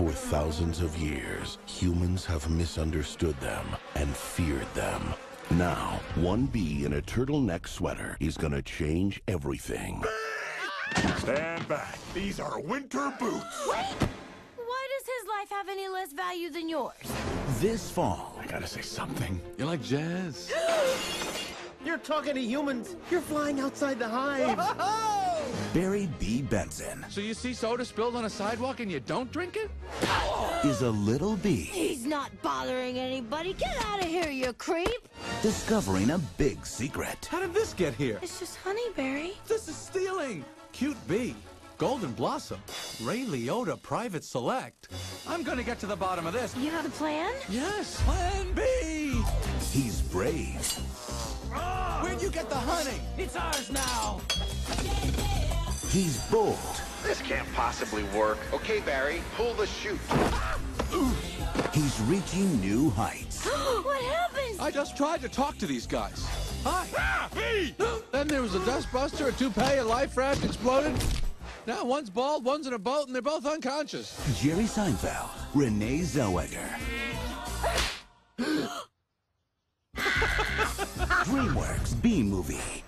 For thousands of years, humans have misunderstood them and feared them. Now, one bee in a turtleneck sweater is gonna change everything. Stand back. These are winter boots. Wait! Why does his life have any less value than yours? This fall, I gotta say something. You like jazz? You're talking to humans. You're flying outside the hive. Oh! Barry B. Benson So you see soda spilled on a sidewalk and you don't drink it? is a little bee He's not bothering anybody. Get out of here, you creep! discovering a big secret. How did this get here? It's just honey, Barry. This is stealing. Cute bee. Golden Blossom. Ray Liotta Private Select. I'm gonna get to the bottom of this. You have a plan? Yes, Plan B! He's brave, Where'd you get the honey? It's ours now! He's bold, This can't possibly work. Okay, Barry, pull the chute. he's reaching new heights. what happened? I just tried to talk to these guys. Hi. Ah, me! Then there was a dustbuster, a toupee, a life raft exploded. Now one's bald, one's in a boat, and they're both unconscious. Jerry Seinfeld, Renee Zellweger. DreamWorks Bee Movie.